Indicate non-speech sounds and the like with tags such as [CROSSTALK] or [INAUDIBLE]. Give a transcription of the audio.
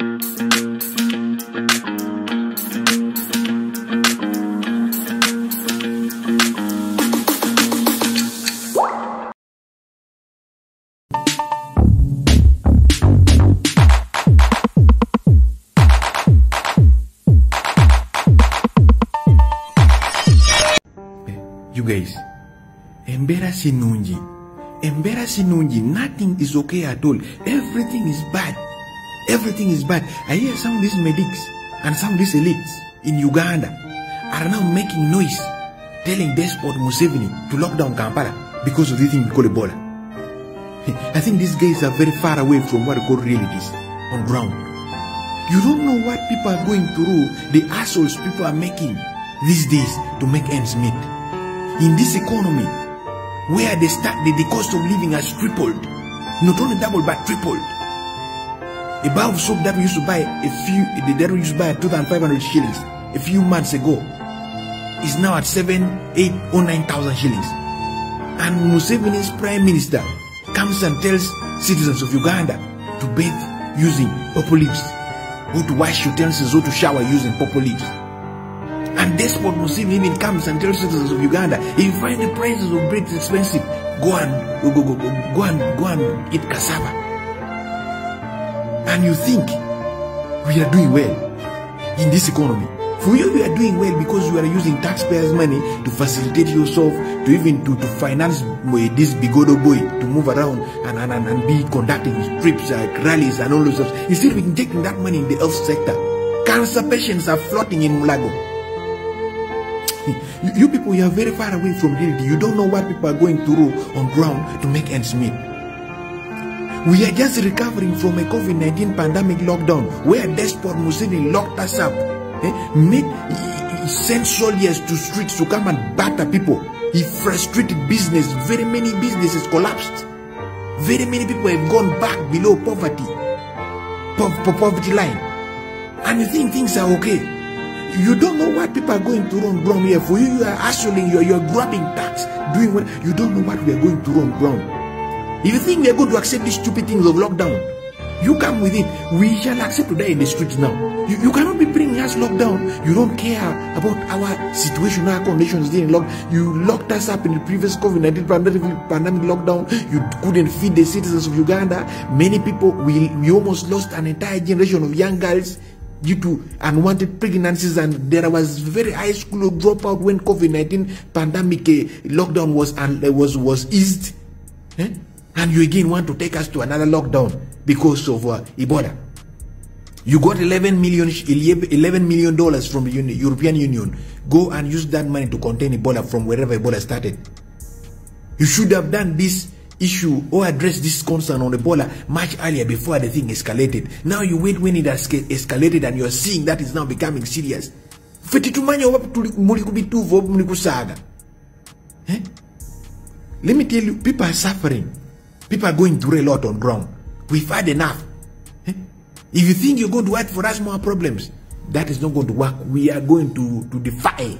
Eh, you guys, Embera Sinunji, Embera Sinunji, nothing is okay at all. Everything is bad. Everything is bad. I hear some of these medics and some of these elites in Uganda are now making noise telling Despot Museveni to lock down Kampala because of this thing we call Ebola. [LAUGHS] I think these guys are very far away from what we call realities on ground. You don't know what people are going through, the assholes people are making these days to make ends meet. In this economy, where they start, the, the cost of living has tripled, not only doubled but tripled. A bar of soap that we used to buy a few, that we used to buy at 2,500 shillings a few months ago is now at 7, 8 or 9,000 shillings. And Museveni's prime minister comes and tells citizens of Uganda to bathe using purple leaves, or to wash utensils, or to shower using purple leaves. And Despot Museveni even comes and tells citizens of Uganda, if you find the prices of bread expensive, go and go, go, go, go, and go and eat cassava. And you think we are doing well in this economy. For you, we are doing well because you are using taxpayers' money to facilitate yourself, to even to, to finance this bigodo boy to move around and, and, and, and be conducting trips, like rallies, and all those stuff. Instead of injecting that money in the health sector, cancer patients are floating in Mulago. [LAUGHS] You, you people, you are very far away from reality. You don't know what people are going through on ground to make ends meet. We are just recovering from a COVID 19 pandemic lockdown where Despot Museveni locked us up, eh? made, he, sent soldiers to streets to come and batter people. He frustrated business. Very many businesses collapsed. Very many people have gone back below poverty, po- po- poverty line. And you think things are okay. You don't know what people are going to run ground here. For you, you are hustling, you're, you're grabbing tax, doing what you don't know what we are going through on ground. If you think we are going to accept these stupid things of lockdown, you come with it. We shall accept to die in the streets now. You, you cannot be bringing us lockdown. You don't care about our situation, our conditions there in lock. You locked us up in the previous COVID-19 pandemic, lockdown. You couldn't feed the citizens of Uganda. Many people, we, we almost lost an entire generation of young girls due to unwanted pregnancies and there was very high school dropout when COVID-19 pandemic uh, lockdown was, and was, was eased. Eh? And you again want to take us to another lockdown because of uh, Ebola. You got 11 million, 11 million dollars from the European Union. Go and use that money to contain Ebola from wherever Ebola started. You should have done this issue or address this concern on Ebola much earlier before the thing escalated. Now you wait when it has escalated and you're seeing that it's now becoming serious. Eh? Let me tell you, people are suffering. People are going through a lot on ground. We've had enough. Eh? If you think you're going to fight for us more problems, that is not going to work. We are going to, to defy